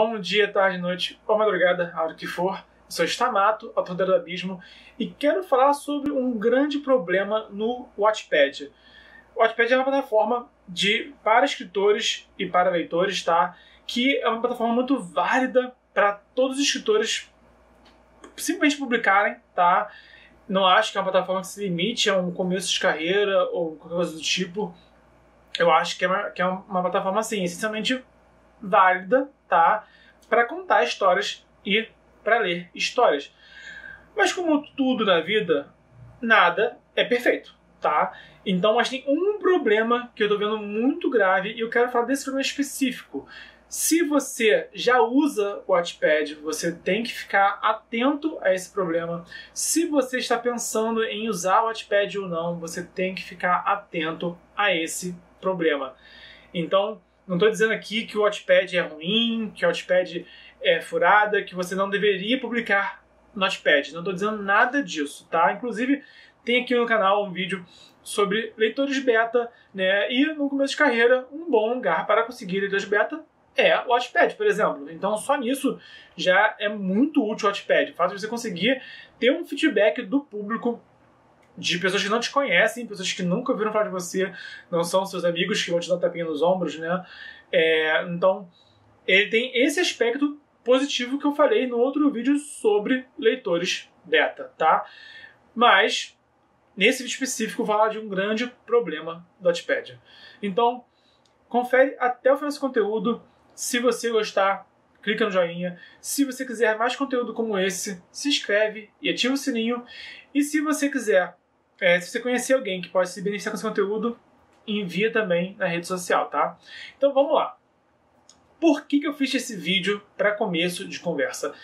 bom dia, tarde, noite ou madrugada, a hora que for. Eu sou Stamato, autor do Abismo, e quero falar sobre um grande problema no Wattpad. O Wattpad é uma plataforma de, para escritores e para leitores, tá? que é uma plataforma muito válida para todos os escritores simplesmente publicarem, tá? Não acho que é uma plataforma que se limite a um começo de carreira ou qualquer coisa do tipo. Eu acho que é uma, que é uma plataforma, assim, essencialmente válida, tá? Para contar histórias e para ler histórias. Mas como tudo na vida, nada é perfeito, tá? Então, mas tem um problema que eu tô vendo muito grave e eu quero falar desse problema específico. Se você já usa o Wattpad, você tem que ficar atento a esse problema. Se você está pensando em usar o Wattpad ou não, você tem que ficar atento a esse problema. Então, não estou dizendo aqui que o Wattpad é ruim, que o Wattpad é furada, que você não deveria publicar no Wattpad. Não estou dizendo nada disso, tá? Inclusive, tem aqui no canal um vídeo sobre leitores beta, né? E no começo de carreira, um bom lugar para conseguir leitores beta é o Wattpad, por exemplo. Então, só nisso já é muito útil o Wattpad. O fato de você conseguir ter um feedback do público de pessoas que não te conhecem, pessoas que nunca ouviram falar de você, não são seus amigos que vão te dar tapinha nos ombros, né? É, então, ele tem esse aspecto positivo que eu falei no outro vídeo sobre leitores beta, tá? Mas, nesse vídeo específico, vou falar de um grande problema do Wattpad. Então, confere até o final desse conteúdo. Se você gostar, clica no joinha. Se você quiser mais conteúdo como esse, se inscreve e ativa o sininho. E se você quiser é, se você conhecer alguém que pode se beneficiar com esse conteúdo, envia também na rede social, tá? Então vamos lá. Por que, que eu fiz esse vídeo para começo de conversa?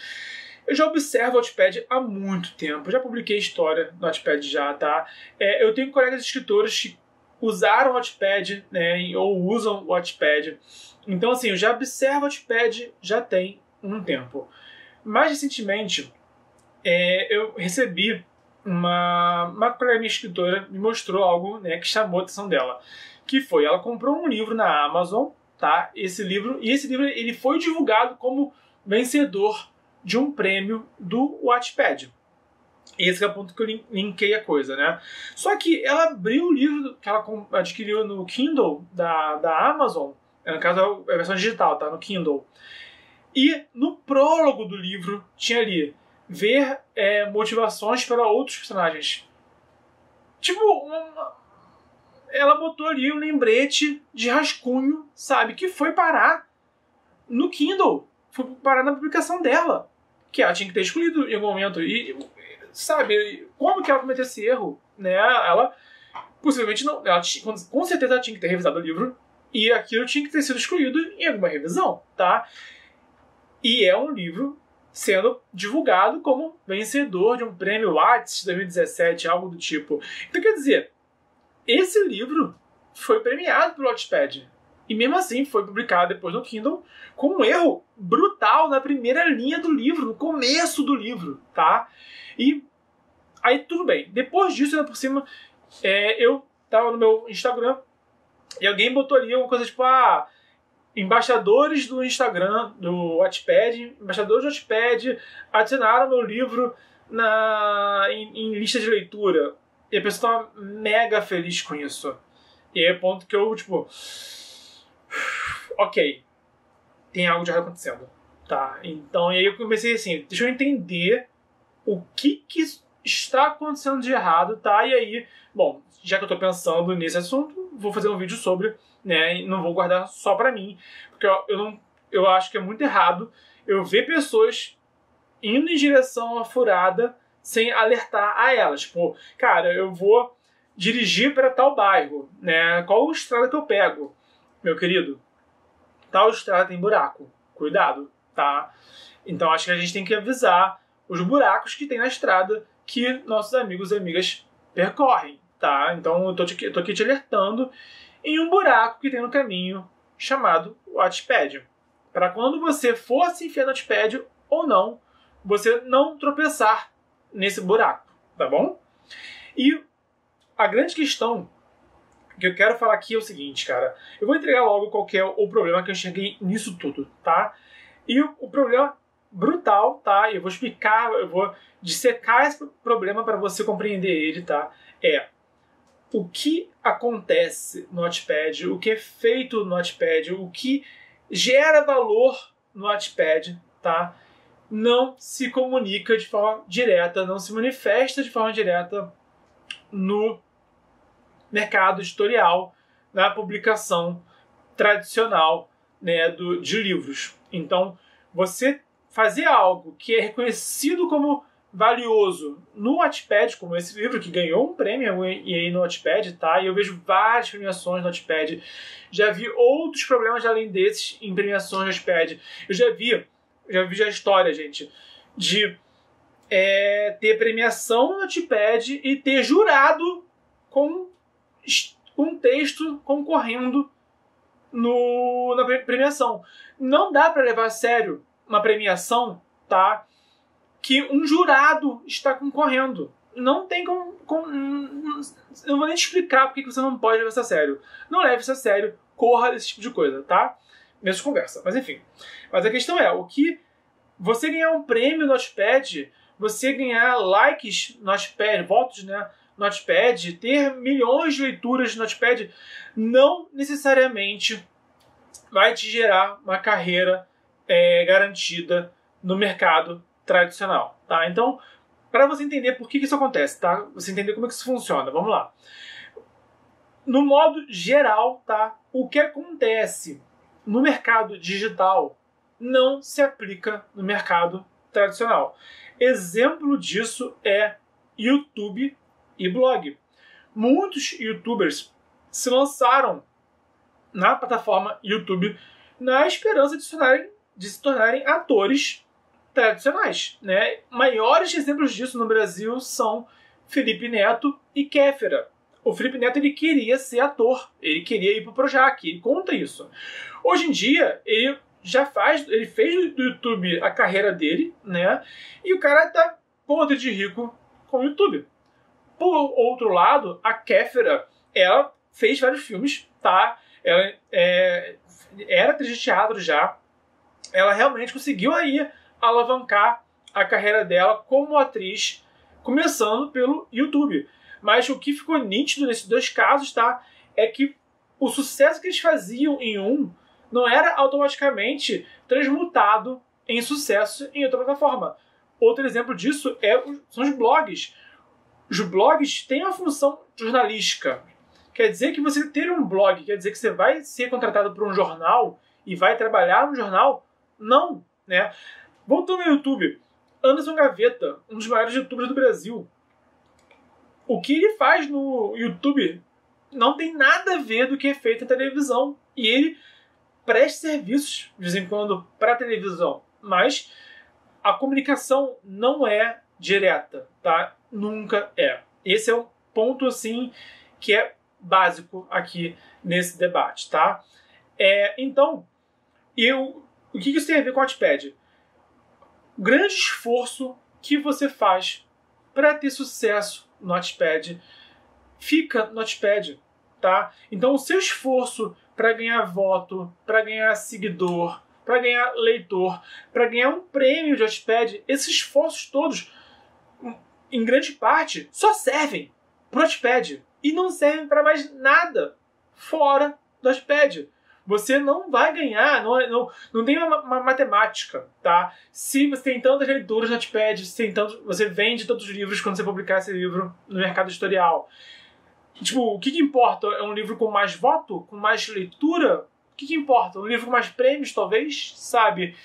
Eu já observo o Notepad há muito tempo, já publiquei história no Notepad já, tá? É, eu tenho colegas escritores que usaram o Notepad, né, ou usam o Notepad. Então, assim, eu já observo o Notepad já tem um tempo. Mais recentemente, é, eu recebi uma, uma colega escritora me mostrou algo né, que chamou a atenção dela. Que foi, ela comprou um livro na Amazon, tá? Esse livro, e esse livro ele foi divulgado como vencedor de um prêmio do Wattpad. Esse é o ponto que eu linkei a coisa, né? Só que ela abriu o livro que ela adquiriu no Kindle da, da Amazon, no caso é a versão digital, tá? No Kindle. E no prólogo do livro tinha ali ver é, motivações para outros personagens. Tipo, uma, ela botou ali um lembrete de rascunho, sabe? Que foi parar no Kindle. Foi parar na publicação dela. Que ela tinha que ter escolhido em algum momento. E, sabe, como que ela cometeu esse erro? Né? Ela possivelmente não. Ela, com certeza ela tinha que ter revisado o livro. E aquilo tinha que ter sido excluído em alguma revisão, tá? E é um livro sendo divulgado como vencedor de um prêmio Lattes 2017, algo do tipo. Então, quer dizer, esse livro foi premiado pelo Wattpad. E mesmo assim foi publicado depois no Kindle com um erro brutal na primeira linha do livro, no começo do livro, tá? E aí tudo bem. Depois disso, ainda por cima, é, eu tava no meu Instagram e alguém botou ali uma coisa tipo, ah, embaixadores do Instagram, do Wattpad, embaixadores do Wattpad adicionaram meu livro na, em, em lista de leitura. E a pessoa tá mega feliz com isso. E é o ponto que eu, tipo. Ok. Tem algo de errado acontecendo. Tá? Então, e aí eu comecei assim: deixa eu entender o que, que está acontecendo de errado, tá? E aí, bom, já que eu tô pensando nesse assunto, vou fazer um vídeo sobre né? E não vou guardar só para mim, porque eu, eu, não, eu acho que é muito errado eu ver pessoas indo em direção à furada sem alertar a elas. Tipo, cara, eu vou dirigir para tal bairro, né? Qual estrada que eu pego, meu querido? Tal estrada tem buraco. Cuidado, tá? Então acho que a gente tem que avisar os buracos que tem na estrada que nossos amigos e amigas percorrem, tá? Então eu tô, te, eu tô aqui te alertando em um buraco que tem no caminho chamado Watchpad. Para quando você for se enfiar no Watchpad ou não, você não tropeçar nesse buraco, tá bom? E a grande questão que eu quero falar aqui é o seguinte, cara. Eu vou entregar logo qual é o problema que eu enxerguei nisso tudo, tá? E o, o problema brutal, tá? Eu vou explicar, eu vou dissecar esse problema para você compreender ele, tá? É o que acontece no Notepad, o que é feito no Notepad, o que gera valor no Notepad, tá? Não se comunica de forma direta, não se manifesta de forma direta no mercado editorial, na publicação tradicional né, do, de livros. Então, você fazer algo que é reconhecido como valioso no Wattpad, como esse livro que ganhou um prêmio e aí no Wattpad, tá? E eu vejo várias premiações no Wattpad. Já vi outros problemas além desses em premiações no Wattpad. Eu já vi, já vi a história, gente, de é, ter premiação no Wattpad e ter jurado com um texto concorrendo no, na premiação. Não dá para levar a sério uma premiação, tá? Que um jurado está concorrendo. Não tem como. Com, não vou nem explicar porque você não pode levar isso a sério. Não leve isso a sério, corra desse tipo de coisa, tá? Mesmo conversa. Mas enfim. Mas a questão é: o que você ganhar um prêmio no Notepad, você ganhar likes no Notepad, votos, né? Notepad, ter milhões de leituras no Notepad, não necessariamente vai te gerar uma carreira é, garantida no mercado tradicional, tá? Então, para você entender por que, que isso acontece, tá? Você entender como é que isso funciona, vamos lá. No modo geral, tá? O que acontece no mercado digital não se aplica no mercado tradicional. Exemplo disso é YouTube e blog. Muitos youtubers se lançaram na plataforma YouTube na esperança de se tornarem, de se tornarem atores tradicionais. Né? Maiores exemplos disso no Brasil são Felipe Neto e Kéfera. O Felipe Neto ele queria ser ator, ele queria ir pro Projac, ele conta isso. Hoje em dia, ele já faz, ele fez do YouTube a carreira dele, né? E o cara tá podre de rico com o YouTube. Por outro lado, a Kéfera, ela fez vários filmes, tá? Ela é, era atriz de teatro já. Ela realmente conseguiu aí alavancar a carreira dela como atriz, começando pelo YouTube. Mas o que ficou nítido nesses dois casos, tá? É que o sucesso que eles faziam em um não era automaticamente transmutado em sucesso em outra plataforma. Outro exemplo disso é, são os blogs. Os blogs têm uma função jornalística. Quer dizer que você ter um blog, quer dizer que você vai ser contratado por um jornal e vai trabalhar no jornal? Não, né? Voltando ao YouTube, Anderson Gaveta, um dos maiores youtubers do Brasil. O que ele faz no YouTube não tem nada a ver do que é feito na televisão. E ele presta serviços, de vez em quando, para a televisão. Mas a comunicação não é direta, tá? Nunca é. Esse é um ponto, assim, que é básico aqui nesse debate, tá? É, então, eu, o que isso tem a ver com o Wattpad? O grande esforço que você faz para ter sucesso no Notepad fica no Notepad, tá? Então o seu esforço para ganhar voto, para ganhar seguidor, para ganhar leitor, para ganhar um prêmio de Notepad, esses esforços todos, em grande parte, só servem para o Notepad e não servem para mais nada fora do Notepad você não vai ganhar, não, é, não, não tem uma, uma, matemática, tá? Se você tem tantas leituras no Notepad, se tem tanto, você vende tantos livros quando você publicar esse livro no mercado editorial. Tipo, o que, que importa? É um livro com mais voto? Com mais leitura? O que, que importa? Um livro com mais prêmios, talvez? Sabe?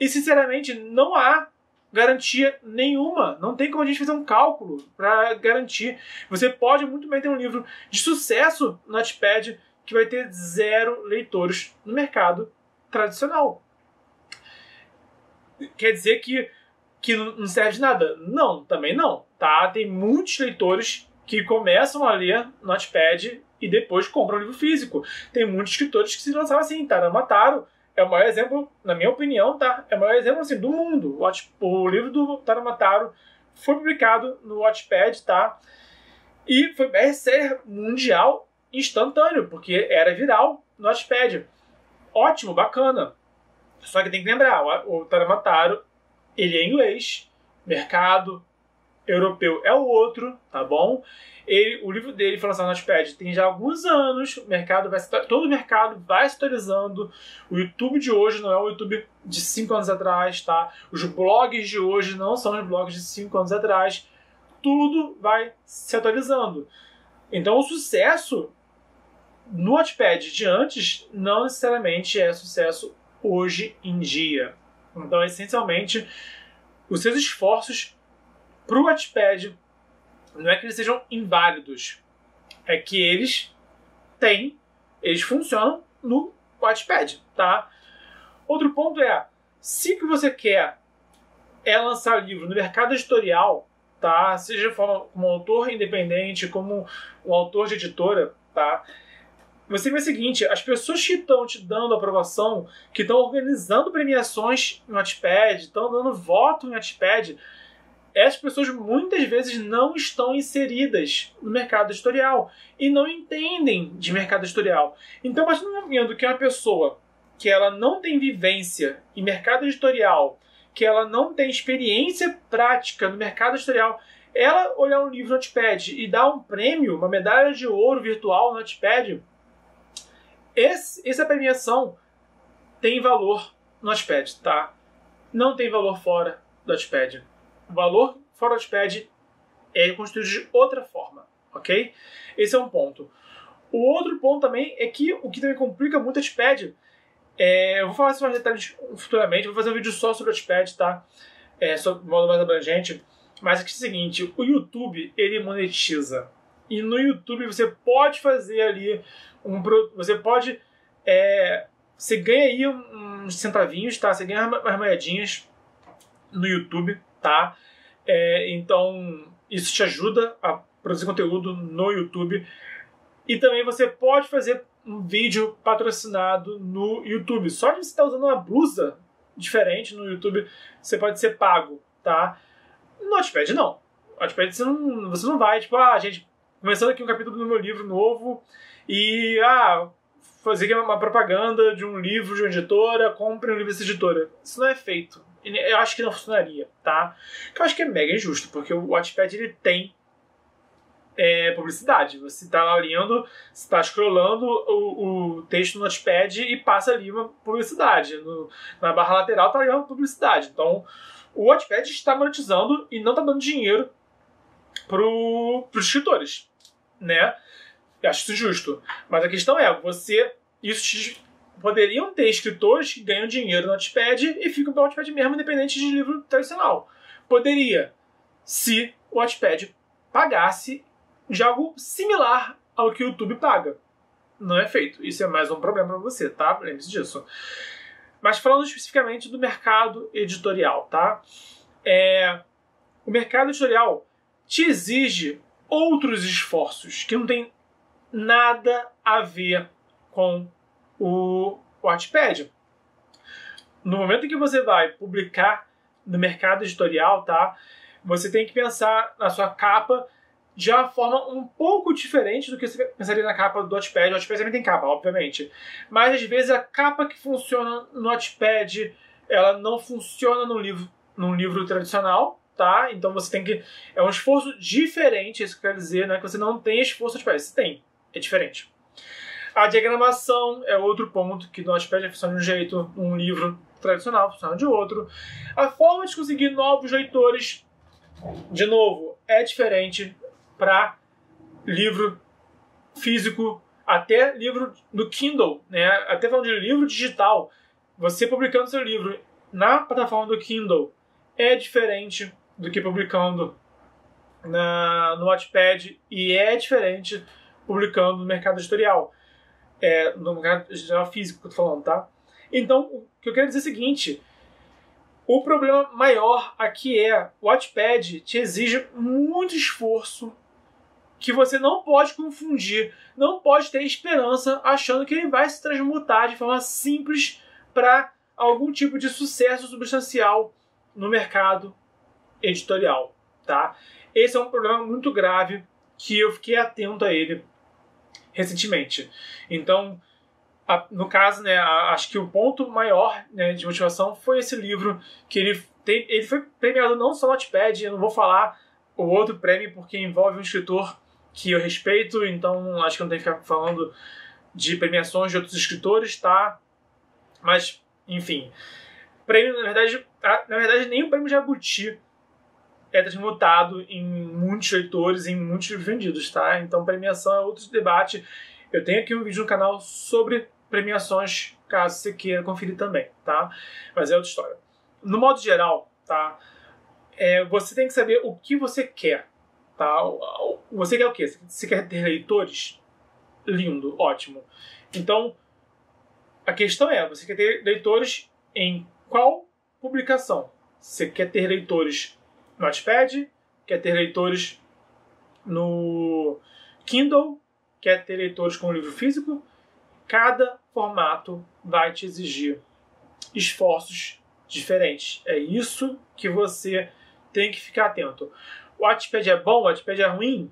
E, sinceramente, não há garantia nenhuma. Não tem como a gente fazer um cálculo para garantir. Você pode muito bem ter um livro de sucesso no Notepad que vai ter zero leitores no mercado tradicional. Quer dizer que, que não serve de nada? Não, também não. Tá? Tem muitos leitores que começam a ler Notepad e depois compram o livro físico. Tem muitos escritores que se lançaram assim. Taro é o maior exemplo, na minha opinião, tá? É o maior exemplo assim, do mundo. O livro do Mataro foi publicado no Watchpad, tá? E foi best-seller mundial instantâneo, porque era viral no Notepad. Ótimo, bacana. Só que tem que lembrar, o, Taramataro, ele é inglês, mercado europeu é o outro, tá bom? Ele, o livro dele foi lançado no Notepad tem já alguns anos, o mercado vai todo o mercado vai se atualizando. O YouTube de hoje não é o YouTube de 5 anos atrás, tá? Os blogs de hoje não são os blogs de 5 anos atrás. Tudo vai se atualizando. Então o sucesso no Notepad de antes não necessariamente é sucesso hoje em dia. Então, essencialmente, os seus esforços para o Wattpad não é que eles sejam inválidos, é que eles têm, eles funcionam no Wattpad, tá? Outro ponto é, se que você quer é lançar livro no mercado editorial, tá? Seja como autor independente, como um autor de editora, tá? Você vê o seguinte, as pessoas que estão te dando aprovação, que estão organizando premiações em Wattpad, estão dando voto em Wattpad, essas pessoas muitas vezes não estão inseridas no mercado editorial e não entendem de mercado editorial. Então, a partir do momento que uma pessoa que ela não tem vivência em mercado editorial, que ela não tem experiência prática no mercado editorial, ela olhar um livro no Notepad e dar um prêmio, uma medalha de ouro virtual no Notepad, esse, essa premiação tem valor no Notepad, tá? Não tem valor fora do Notepad. O valor fora do Notepad é construído de outra forma, ok? Esse é um ponto. O outro ponto também é que o que também complica muito o Notepad é, eu vou falar sobre mais detalhes futuramente, vou fazer um vídeo só sobre o Notepad, tá? É, sobre modo mais abrangente. Mas é, é o seguinte, o YouTube, ele monetiza. E no YouTube você pode fazer ali um você pode é, você ganha aí uns centavinhos, tá? Você ganha umas moedinhas no YouTube, tá? É, então isso te ajuda a produzir conteúdo no YouTube. E também você pode fazer um vídeo patrocinado no YouTube. Só de você estar usando uma blusa diferente no YouTube, você pode ser pago, tá? No Notepad não. No Notepad você não, você não vai, tipo, ah, gente, começando aqui um capítulo do meu livro novo e, ah, fazer uma propaganda de um livro de uma editora, compre um livro dessa editora. Isso não é feito. Eu acho que não funcionaria, tá? Eu acho que é mega injusto, porque o Watchpad ele tem é, publicidade. Você está lá lendo, está scrollando o, o, texto no Notepad e passa ali uma publicidade. No, na barra lateral está ali uma publicidade. Então, o Wattpad está monetizando e não está dando dinheiro para os escritores, né? Eu acho isso justo. Mas a questão é, você. Isso poderiam ter escritores que ganham dinheiro no Wattpad e ficam pelo Wattpad mesmo, independente de livro tradicional. Poderia, se o Wattpad pagasse de algo similar ao que o YouTube paga. Não é feito. Isso é mais um problema para você, tá? Lembre-se disso. Mas falando especificamente do mercado editorial, tá? É, o mercado editorial te exige outros esforços que não tem nada a ver com o Wattpad. No momento em que você vai publicar no mercado editorial, tá? Você tem que pensar na sua capa de uma forma um pouco diferente do que você pensaria na capa do Notepad. O Notepad também tem capa, obviamente. Mas às vezes a capa que funciona no Notepad, ela não funciona no livro, num livro tradicional, tá? Então você tem que... É um esforço diferente, isso que dizer, não é que você não tem esforço no Notepad, você tem é diferente. A diagramação é outro ponto que no Notepad funciona de um jeito, um livro tradicional funciona de outro. A forma de conseguir novos leitores, de novo, é diferente para livro físico, até livro no Kindle, né? Até falando de livro digital, você publicando seu livro na plataforma do Kindle é diferente do que publicando na, no Wattpad e é diferente publicando no mercado editorial. É, no mercado editorial físico que eu tô falando, tá? Então, o que eu quero dizer é o seguinte: o problema maior aqui é o Wattpad te exige muito esforço que você não pode confundir, não pode ter esperança achando que ele vai se transmutar de forma simples para algum tipo de sucesso substancial no mercado editorial, tá? Esse é um problema muito grave que eu fiquei atento a ele recentemente. Então, no caso, né, acho que o ponto maior né, de motivação foi esse livro, que ele, tem, ele foi premiado não só no Notepad, eu não vou falar o outro prêmio porque envolve um escritor que eu respeito, então acho que não tem que ficar falando de premiações de outros escritores, tá? Mas, enfim. Prêmio, na verdade, na verdade, nem o prêmio de Abuti é transmutado em muitos leitores, em muitos vendidos, tá? Então, premiação é outro debate. Eu tenho aqui um vídeo no canal sobre premiações, caso você queira conferir também, tá? Mas é outra história. No modo geral, tá? É, você tem que saber o que você quer, Tá? Você quer o quê? Você quer ter leitores? Lindo, ótimo. Então, a questão é, você quer ter leitores em qual publicação? Você quer ter leitores Notepad? Quer ter leitores no Kindle? Quer ter leitores com livro físico? Cada formato vai te exigir esforços diferentes. É isso que você tem que ficar atento. O Wattpad é bom, o Wattpad é ruim?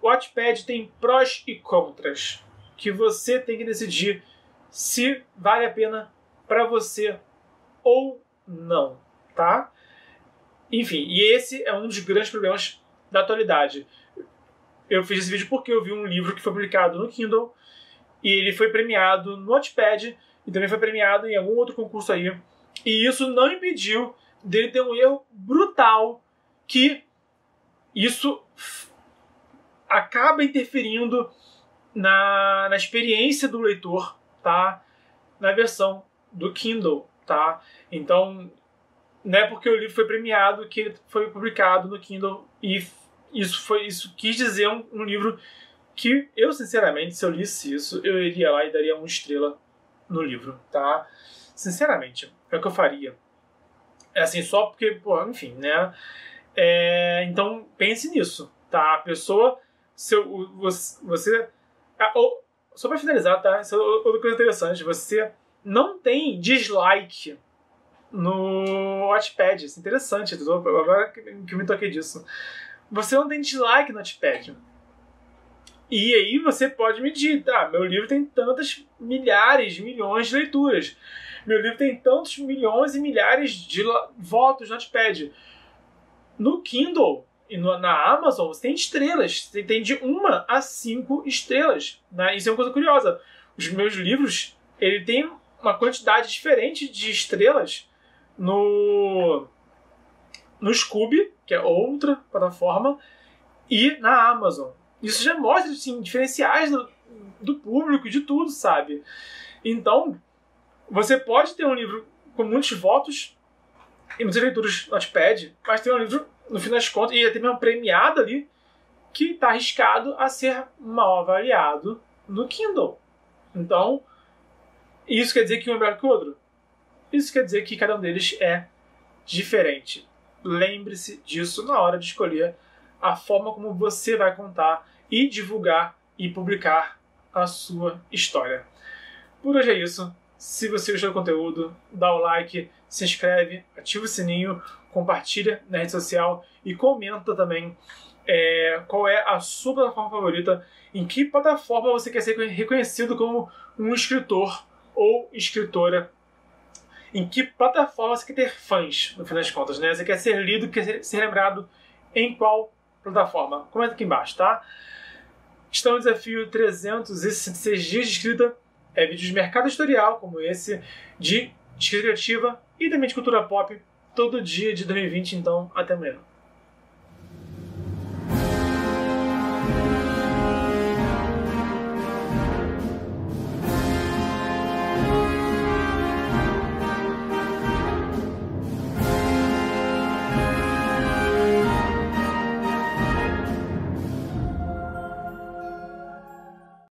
O Wattpad tem prós e contras que você tem que decidir se vale a pena para você ou não, tá? Enfim, e esse é um dos grandes problemas da atualidade. Eu fiz esse vídeo porque eu vi um livro que foi publicado no Kindle e ele foi premiado no Wattpad e também foi premiado em algum outro concurso aí. E isso não impediu dele ter um erro brutal que isso acaba interferindo na, na experiência do leitor, tá? Na versão do Kindle, tá? Então, não é porque o livro foi premiado que foi publicado no Kindle e isso foi isso quis dizer um, um livro que eu sinceramente, se eu lisse isso, eu iria lá e daria uma estrela no livro, tá? Sinceramente, é o que eu faria. É assim, só porque, pô, enfim, né? É, então pense nisso, tá? A pessoa, seu, você, ah, só para finalizar, tá? É outra coisa interessante. Você não tem dislike no Watchpad. Isso é interessante. Agora que eu me toquei disso. Você não tem dislike no Watchpad. E aí você pode medir, tá? Meu livro tem tantas milhares, milhões de leituras. Meu livro tem tantos milhões e milhares de votos no Notepad. No Kindle e no, na Amazon, você tem estrelas. Você tem de uma a cinco estrelas. Né? Isso é uma coisa curiosa. Os meus livros, ele tem uma quantidade diferente de estrelas no no Scooby, que é outra plataforma, e na Amazon. Isso já mostra assim, diferenciais do, do público, de tudo, sabe? Então, você pode ter um livro com muitos votos, e muitas leituras Notepad, mas tem um livro, no fim das contas, e até mesmo premiado ali, que está arriscado a ser mal avaliado no Kindle. Então, isso quer dizer que um é melhor que o outro? Isso quer dizer que cada um deles é diferente. Lembre-se disso na hora de escolher a forma como você vai contar e divulgar e publicar a sua história. Por hoje é isso. Se você gostou do conteúdo, dá o like, se inscreve, ativa o sininho, compartilha na rede social e comenta também é, qual é a sua plataforma favorita, em que plataforma você quer ser reconhecido como um escritor ou escritora, em que plataforma você quer ter fãs, no fim das contas, né? Você quer ser lido, quer ser lembrado em qual plataforma? Comenta aqui embaixo, tá? Estão no desafio 366 dias de escrita é vídeos de mercado editorial, como esse, de escrita criativa e também de cultura pop, todo dia de 2020. Então, até amanhã.